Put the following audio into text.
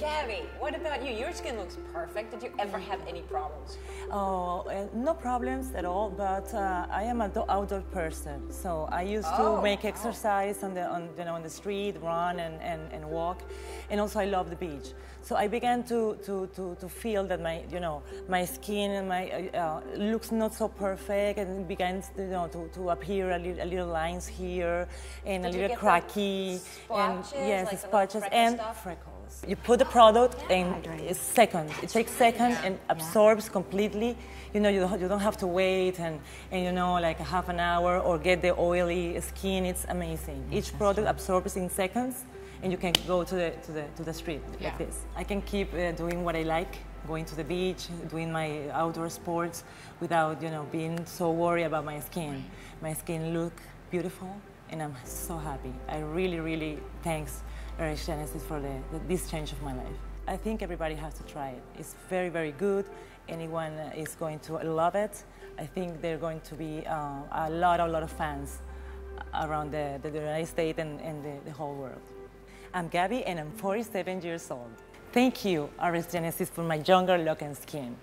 Gaby, what about you? Your skin looks perfect. Did you ever have any problems? Oh, uh, no problems at all. But uh, I am an outdoor person, so I used Oh, to make exercise on the on you know on the street, run and, and, and walk, and also I love the beach. So I began to, to, to, to feel that my you know my skin and my uh, looks not so perfect, and it began to, you know to, to appear a little, a little lines here and Did a little cracky and yes, like the the little spotches and freckles. You put the product and Hydrate. it's seconds. It takes seconds and absorbs completely. You know, you don't, you don't have to wait and, and you know like half an hour or get the oily skin. It's amazing. Each product absorbs in seconds, and you can go to the to the to the street like this. I can keep uh, doing what I like, going to the beach, doing my outdoor sports without you know being so worried about my skin. My skin look beautiful, and I'm so happy. I really, really thanks RxGenesys for the, the, this change of my life. I think everybody has to try it. It's very, very good. Anyone is going to love it. I think there are going to be uh, a lot, a lot of fans around the, the United States and, and the, the whole world. I'm Gaby and I'm 47 years old. Thank you, RxGenesys, for my younger look and skin.